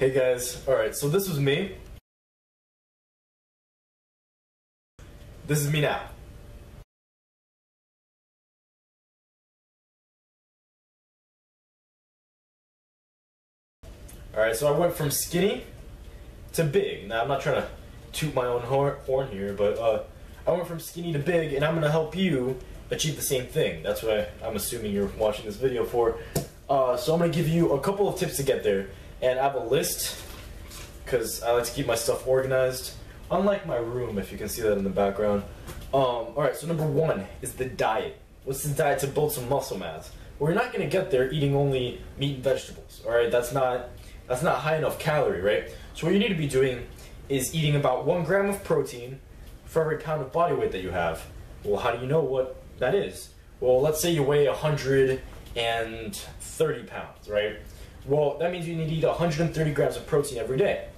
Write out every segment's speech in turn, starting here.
Hey guys, alright, so this was me. This is me now. Alright, so I went from skinny to big. Now, I'm not trying to toot my own horn here, but uh, I went from skinny to big, and I'm going to help you achieve the same thing. That's what I, am assuming you're watching this video for. Uh, so I'm going to give you a couple of tips to get there. And I have a list, because I like to keep my stuff organized. Unlike my room, if you can see that in the background. Um, Alright, so number one is the diet. What's the diet to build some muscle mass? Well, you're not going to get there eating only meat and vegetables. Alright, that's not that's not high enough calorie, right? So what you need to be doing is eating about one gram of protein for every pound of body weight that you have. Well, how do you know what that is? Well, let's say you weigh 130 pounds, right? Well, that means you need to eat 130 grams of protein every day.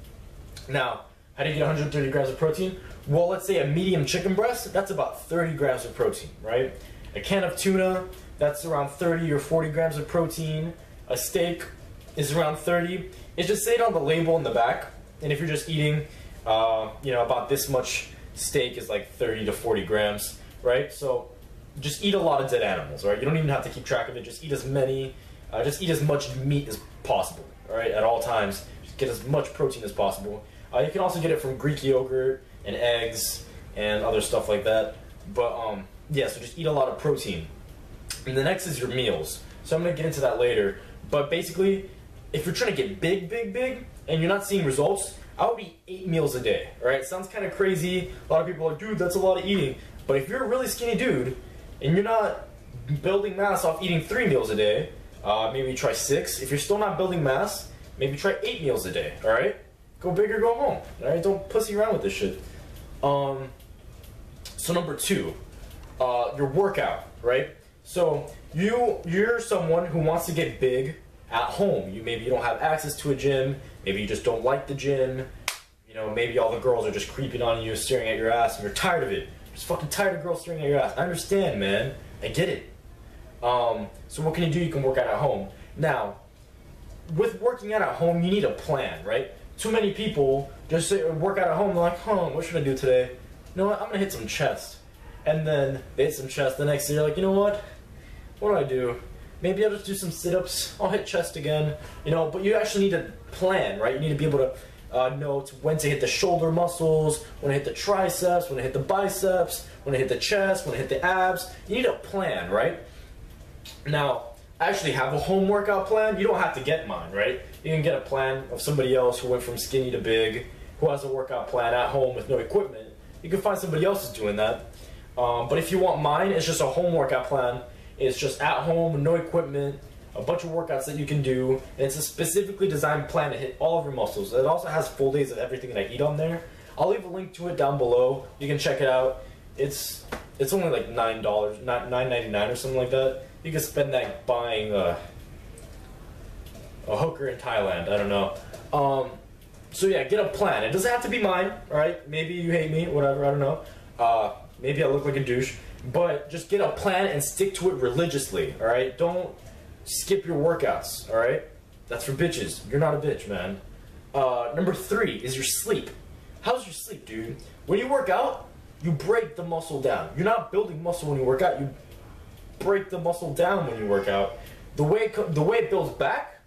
Now, how do you get 130 grams of protein? Well, let's say a medium chicken breast, that's about 30 grams of protein, right? A can of tuna, that's around 30 or 40 grams of protein. A steak is around 30 is just say it on the label in the back. And if you're just eating, uh, you know, about this much steak is like 30 to 40 grams, right? So just eat a lot of dead animals, right? You don't even have to keep track of it. Just eat as many, uh, just eat as much meat as possible, all right, at all times. Just get as much protein as possible. Uh, you can also get it from Greek yogurt and eggs and other stuff like that. But um, yeah, so just eat a lot of protein. And the next is your meals. So I'm gonna get into that later. But basically, if you're trying to get big, big, big, and you're not seeing results, I would eat eight meals a day. All right, sounds kind of crazy. A lot of people are like, dude, that's a lot of eating. But if you're a really skinny dude and you're not building mass off eating three meals a day, uh, maybe try six. If you're still not building mass, maybe try eight meals a day. All right, go big or go home. All right, don't pussy around with this shit. Um, so number two, uh, your workout. Right. So you you're someone who wants to get big at home. You maybe you don't have access to a gym. Maybe you just don't like the gym. You know, maybe all the girls are just creeping on you, staring at your ass, and you're tired of it. You're just fucking tired of girls staring at your ass. I understand, man. I get it. Um, so what can you do? You can work out at home. Now, with working out at home, you need a plan, right? Too many people just work out at home. They're like, huh, what should I do today? You know what? I'm gonna hit some chest. And then they hit some chest. The next day, you're like, you know what? What do I do? maybe I'll just do some sit-ups. I'll hit chest again, you know. But you actually need a plan, right? You need to be able to uh, know when to hit the shoulder muscles, when to hit the triceps, when to hit the biceps, when to hit the chest, when to hit the abs. You need a plan, right? Now, I actually have a home workout plan. You don't have to get mine, right? You can get a plan of somebody else who went from skinny to big, who has a workout plan at home with no equipment. You can find somebody else who's doing that. Um, but if you want mine, it's just a home workout plan it's just at home, no equipment, a bunch of workouts that you can do, and it's a specifically designed plan to hit all of your muscles. It also has full days of everything that I eat on there. I'll leave a link to it down below. You can check it out. It's it's only like nine dollars, not nine ninety nine or something like that. You can spend that buying a, hooker in Thailand. I don't know. Um, so yeah, get a plan. It doesn't have to be mine, right? Maybe you hate me, whatever. I don't know. Uh, maybe I look like a douche. But just get a plan and stick to it religiously, alright? Don't skip your workouts, alright? That's for bitches. You're not a bitch, man. Uh, number three is your sleep. How's your sleep, dude? When you work out, you break the muscle down. You're not building muscle when you work out. You break the muscle down when you work out. The way it, the way it builds back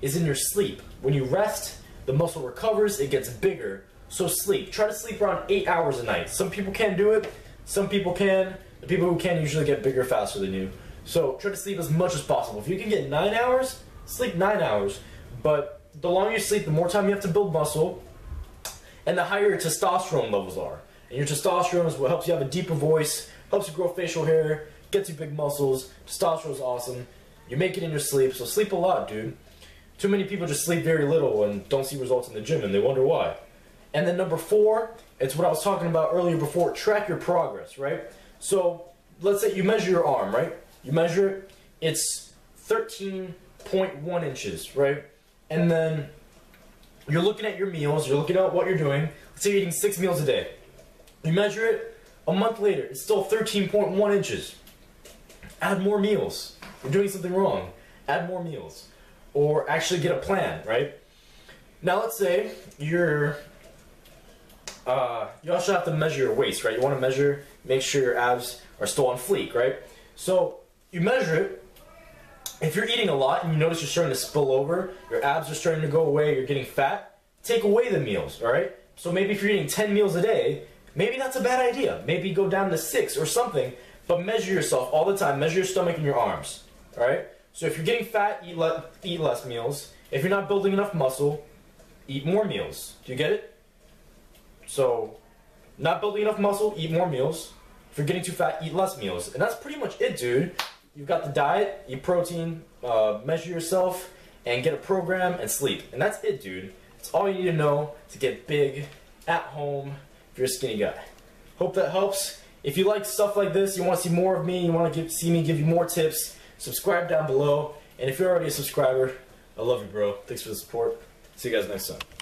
is in your sleep. When you rest, the muscle recovers. It gets bigger. So sleep. Try to sleep around eight hours a night. Some people can't do it. Some people can. The people who can usually get bigger faster than you. So try to sleep as much as possible. If you can get nine hours, sleep nine hours. But the longer you sleep, the more time you have to build muscle, and the higher your testosterone levels are. And your testosterone is what helps you have a deeper voice, helps you grow facial hair, gets you big muscles. Testosterone is awesome. You make it in your sleep, so sleep a lot, dude. Too many people just sleep very little and don't see results in the gym, and they wonder why. And then number four, it's what I was talking about earlier before. Track your progress, right? So let's say you measure your arm, right? You measure it, it's 13.1 inches, right? And then you're looking at your meals, you're looking at what you're doing. Let's say you're eating six meals a day. You measure it, a month later, it's still 13.1 inches. Add more meals. You're doing something wrong. Add more meals. Or actually get a plan, right? Now let's say you're uh, you also have to measure your waist, right? You want to measure, make sure your abs are still on fleek, right? So you measure it. If you're eating a lot and you notice you're starting to spill over, your abs are starting to go away, you're getting fat, take away the meals, all right? So maybe if you're eating 10 meals a day, maybe that's a bad idea. Maybe go down to six or something, but measure yourself all the time. Measure your stomach and your arms, all right? So if you're getting fat, eat, le- eat less meals. If you're not building enough muscle, eat more meals. Do you get it? So, not building enough muscle, eat more meals. If you're getting too fat, eat less meals. And that's pretty much it, dude. You've got the diet, eat protein, uh, measure yourself, and get a program and sleep. And that's it, dude. It's all you need to know to get big at home if you're a skinny guy. Hope that helps. If you like stuff like this, you want to see more of me, you want to give, see me give you more tips, subscribe down below. And if you're already a subscriber, I love you, bro. Thanks for the support. See you guys next time.